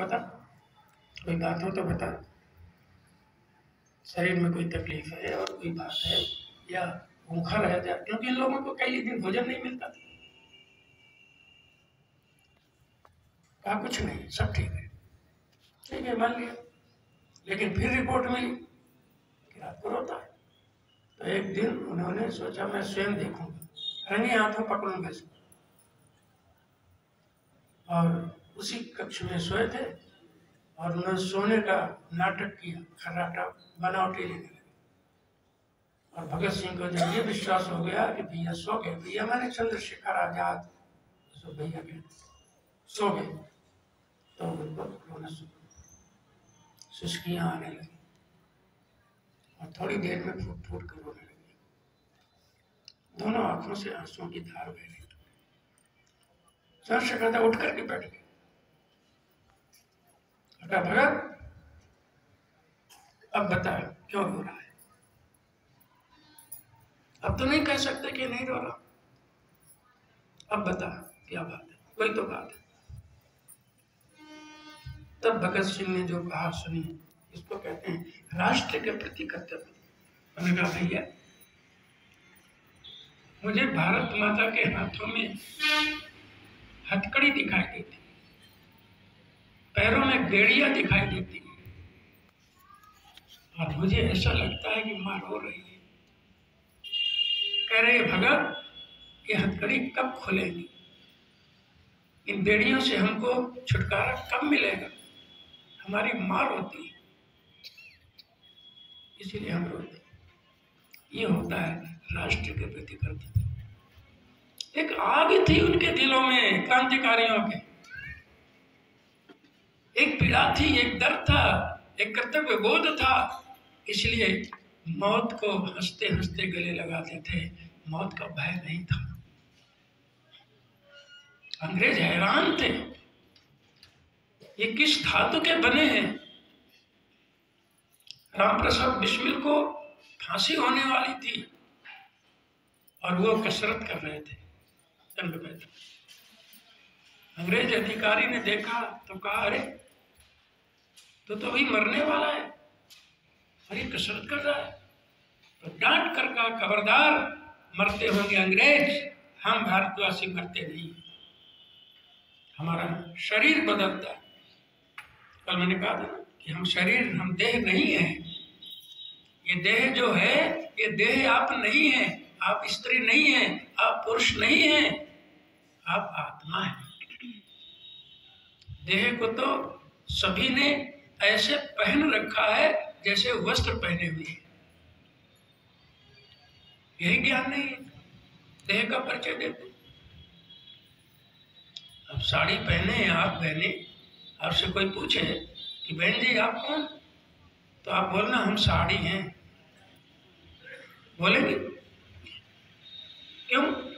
बता कोई बात हो तो बता। शरीर में कोई तकलीफ़ है और कोई बात है, या भूखा रह जाए क्योंकि इन लोगों को कई दिन भोजन नहीं मिलता कहा, कुछ नहीं, सब ठीक है। ठीक है, मान लिया। लेकिन फिर रिपोर्ट मिली कि रात को रोता है। तो एक दिन उन्होंने सोचा, मैं स्वयं देखूँगा। रंगे हाथों पकड़ूँगा और उसी कक्ष में सोए थे और उन्होंने सोने का नाटक किया, खर्राटा, बनावटी लेने लगे। और भगत सिंह को जब ये विश्वास हो गया कि भैया सो गए, भैया मैंने चंद्रशेखर आज़ाद। सो भैया के सो गए। तो रोना सुस्कियाँ आने लगी। और थोड़ी देर में फूट फूट कर रोने लगी। दोनों आँखों से आंसुओं की धार बह रही चंद्रशेखर था उठ करके बैठ गए। कहा भगत अब बता, क्यों रो रहा है? अब तो नहीं कह सकते कि नहीं रो रहा। अब बता, क्या बात है? कोई तो बात है। तब भगत सिंह ने जो कहा, सुनी। इसको कहते हैं राष्ट्र के प्रति कर्तव्य। मैंने कहा, भैया, मुझे भारत माता के हाथों में हथकड़ी दिखाई देती। पैरों में बेड़िया दिखाई देती है। और मुझे ऐसा लगता है कि माँ रो रही है। कह रहे, भगत ये हथकड़ी कब खुलेगी? इन बेड़ियों से हमको छुटकारा कब मिलेगा? हमारी माँ रोती है। इसीलिए हम रोते ये होता है राष्ट्र के प्रति कर्तव्य। एक आग थी उनके दिलों में, क्रांतिकारियों के। एक पीड़ा थी, एक दर्द था, एक कर्तव्य बोध था। इसलिए मौत को हँसते हँसते गले लगाते थे मौत का भय नहीं था। अंग्रेज़ हैरान थे। ये किस धातु के बने हैं? राम प्रसाद बिस्मिल को फांसी होने वाली थी और वो कसरत कर रहे थे। दंड अंग्रेज़ अधिकारी ने देखा तो कहा, अरे तो तो अभी मरने वाला है। अरे कसरत कर रहा है। तो डांट कर कहा, खबरदार, मरते होंगे अंग्रेज़। हम भारतवासी मरते नहीं। हमारा शरीर बदलता कल मैंने कहा था कि हम शरीर, हम देह नहीं है। ये देह जो है, ये देह आप नहीं है। आप स्त्री नहीं है, आप पुरुष नहीं है। आप आत्मा है। देह को तो सभी ने ऐसे पहन रखा है जैसे वस्त्र पहने हुए यही ज्ञान नहीं है। देह का परिचय देते अब साड़ी पहने आप पहने, आपसे कोई पूछे कि बहन जी, आप कौन? तो आप बोलना, हम साड़ी हैं। बोलेंगे? क्यों?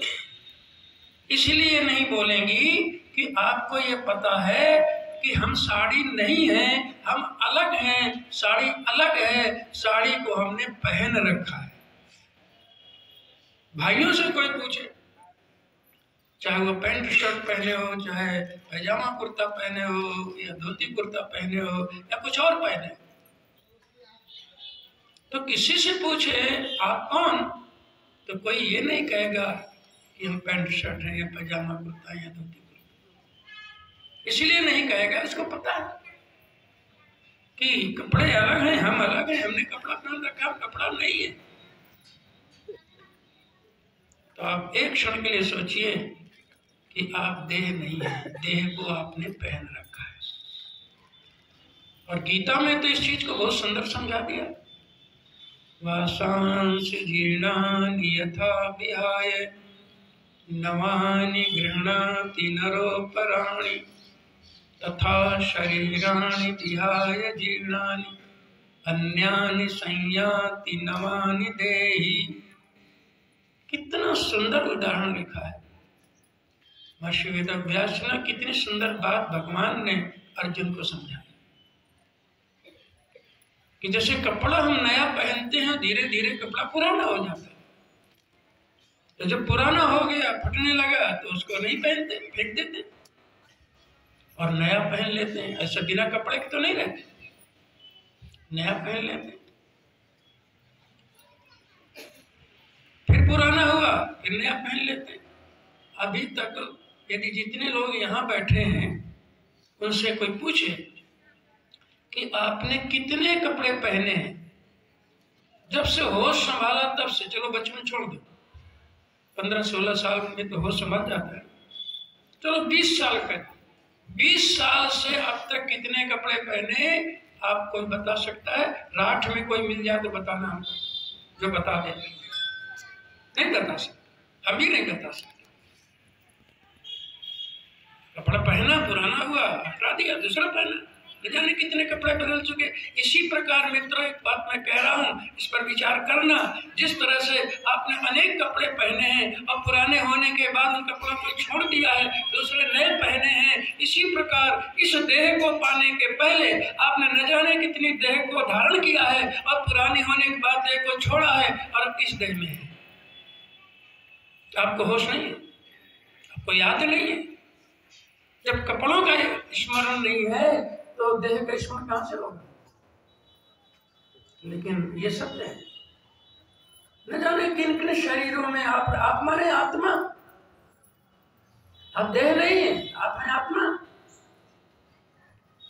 इसलिए नहीं बोलेंगी कि आपको ये पता है कि हम साड़ी नहीं हैं, हम अलग हैं, साड़ी अलग है, साड़ी को हमने पहन रखा है। भाइयों से कोई पूछे, चाहे वो पैंट शर्ट पहने हो, चाहे पैजामा कुर्ता पहने हो, या धोती कुर्ता पहने हो, या कुछ और पहने हो। तो किसी से पूछे, आप कौन? तो कोई ये नहीं कहेगा कि हम पैंट शर्ट है, या पैजामा कुर्ता, या धोती इसलिए नहीं कहेगा, इसको पता है कि कपड़े अलग हैं, हम अलग हैं, हमने कपड़ा पहन रखा कपड़ा नहीं है। तो आप एक क्षण के लिए सोचिए कि आप देह नहीं है, देह को आपने पहन रखा है। और गीता में तो इस चीज़ को बहुत सुंदर समझा दिया। वासांस यथा विहाय नवानि गृह्णाति नरोपराणि तथा शरीराणि विहाय जीर्णानि अन्यानि संयाति नवानि देहि। कितना सुंदर उदाहरण लिखा है। महर्षि वेद व्यास ने कितनी सुंदर बात भगवान ने अर्जुन को समझाई। कि जैसे कपड़ा हम नया पहनते हैं धीरे धीरे कपड़ा पुराना हो जाता है। तो जब पुराना हो गया, फटने लगा तो उसको नहीं पहनते, फेंक देते। और नया पहन लेते हैं। ऐसे बिना कपड़े के तो नहीं रहते। नया पहन लेते फिर पुराना हुआ, फिर नया पहन लेते अभी तक यदि जितने लोग यहाँ बैठे हैं, उनसे कोई पूछे कि आपने कितने कपड़े पहने हैं? जब से होश संभाला, तब से। चलो बचपन छोड़ दो। पंद्रह सोलह साल में तो होश संभाल जाता है। चलो बीस साल का बीस साल से अब तक कितने कपड़े पहने, आप कोई बता सकता है? राठ में कोई मिल जाए तो बताना हमको, जो बता दे। नहीं बता सकता। हम भी नहीं बता सकते। कपड़ा पहना, पुराना हुआ, हटा दिया, दूसरा पहना। जाने कितने कपड़े बदल चुके इसी प्रकार मित्रों, एक बात मैं कह रहा हूँ, इस पर विचार करना। जिस तरह से आपने अनेक कपड़े पहने हैं और पुराने होने के बाद उन कपड़ों को छोड़ दिया है, दूसरे नए पहने हैं, इसी प्रकार इस देह को पाने के पहले आपने न जाने कितनी देह को धारण किया है और पुरानी होने के बाद देह को छोड़ा है और किस देह में है। आपको होश नहीं है? आपको याद नहीं है? जब कपड़ों का स्मरण नहीं है तो देह का स्मरण कहाँ से होगा लेकिन ये सत्य है। न जाने किन किन शरीरों में आप आप माने आत्मा। आप देह नहीं है, आप है आत्मा।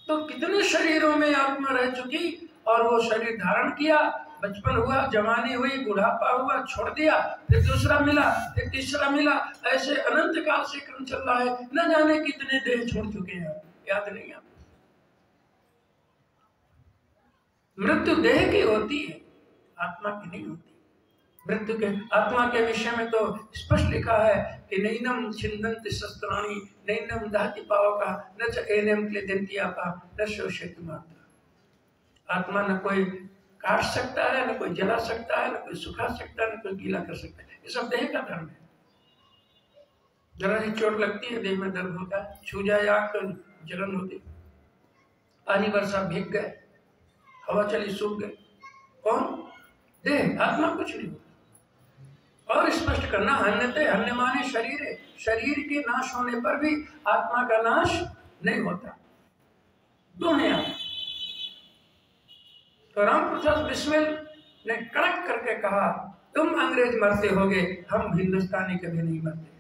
तो कितने शरीरों में आत्मा रह चुकी और वो शरीर धारण किया, बचपन हुआ, जवानी हुई, बुढ़ापा हुआ, छोड़ दिया, फिर दूसरा मिला, फिर तीसरा मिला, ऐसे अनंत काल से क्रम चल रहा है। न जाने कितने देह छोड़ चुके हैं, याद नहीं आप मृत्यु देह की होती है, आत्मा की नहीं होती। मृत्यु के, आत्मा के विषय में तो स्पष्ट लिखा है कि नैनम छिंदंत शस्त्राणी, नैनम दहति पावका, न च एनम क्लेदंतिया का न शोषित मात्रा आत्मा न कोई काट सकता है, न कोई जला सकता है, न कोई सुखा सकता है, न कोई गीला कर सकता है। ये सब देह का धर्म है। जरा ही चोट लगती है, देह में दर्द होता है, छू जाए, आग तो जलन होती। पानी वर्षा भीग गए हवा चली, सूख गए कौन? देह, आत्मा कुछ नहीं। और स्पष्ट करना हन्यते हन्य माने शरीर। शरीर के नाश होने पर भी आत्मा का नाश नहीं होता। दोनों आत्मा तो राम प्रसाद बिस्मिल ने कड़क करके कहा, तुम अंग्रेज़ मरते होगे, हम हिंदुस्तानी कभी नहीं मरते।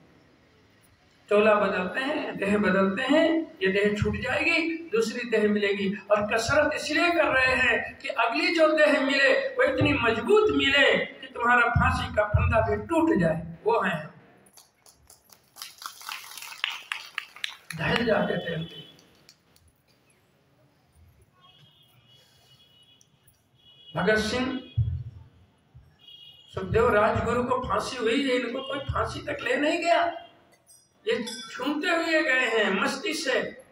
चोला बदलते हैं, देह बदलते हैं, ये देह छूट जाएगी, दूसरी देह मिलेगी। और कसरत इसलिए कर रहे हैं कि अगली जो देह मिले, वो इतनी मज़बूत मिले कि तुम्हारा फांसी का फंदा भी टूट जाए। वो है। जाते थे भगत सिंह, सुखदेव राजगुरु को फांसी हुई है, इनको कोई फांसी तक ले नहीं गया। ये छूमते हुए गए हैं, मस्ती से।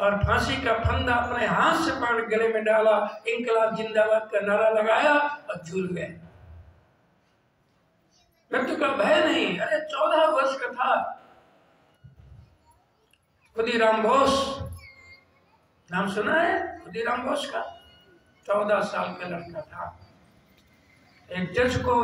और फांसी का फंदा अपने हाथ से पकड़ गले में डाला इंकलाब जिंदाबाद का नारा लगाया और झूल गए। मृत्यु का भय नहीं, अरे चौदह वर्ष का था। खुदीराम बोस, नाम सुना है खुदीराम बोस का? चौदह साल का लड़का था। एक जज को